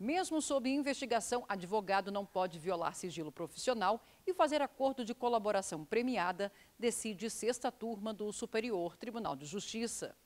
Mesmo sob investigação, advogado não pode violar sigilo profissional e fazer acordo de colaboração premiada, decide sexta turma do Superior Tribunal de Justiça.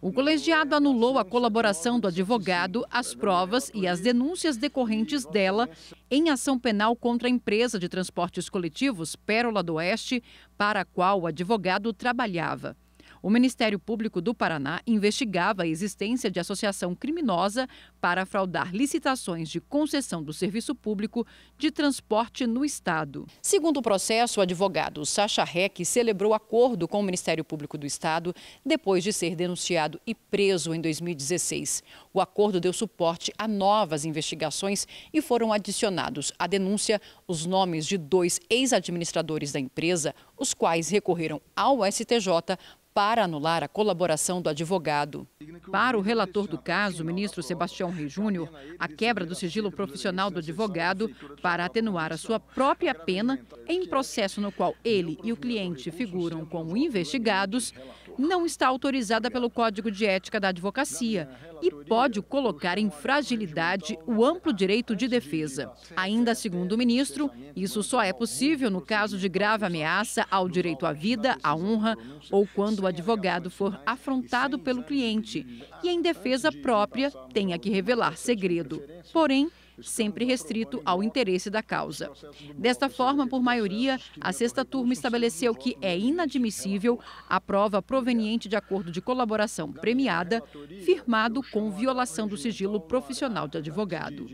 O colegiado anulou a colaboração do advogado, as provas e as denúncias decorrentes dela em ação penal contra a empresa de transportes coletivos Pérola do Oeste, para a qual o advogado trabalhava. O Ministério Público do Paraná investigava a existência de associação criminosa para fraudar licitações de concessão do serviço público de transporte no Estado. Segundo o processo, o advogado Sacha Reck celebrou acordo com o Ministério Público do Estado depois de ser denunciado e preso em 2016. O acordo deu suporte a novas investigações e foram adicionados à denúncia os nomes de dois ex-administradores da empresa, os quais recorreram ao STJ para anular a colaboração do advogado. Para o relator do caso, o ministro Sebastião Rei Júnior, a quebra do sigilo profissional do advogado para atenuar a sua própria pena em processo no qual ele e o cliente figuram como investigados não está autorizada pelo Código de Ética da Advocacia e pode colocar em fragilidade o amplo direito de defesa. Ainda segundo o ministro, isso só é possível no caso de grave ameaça ao direito à vida, à honra ou quando o advogado for afrontado pelo cliente e em defesa própria tenha que revelar segredo. Porém, sempre restrito ao interesse da causa. Desta forma, por maioria, a sexta turma estabeleceu que é inadmissível a prova proveniente de acordo de colaboração premiada, firmado com violação do sigilo profissional de advogado.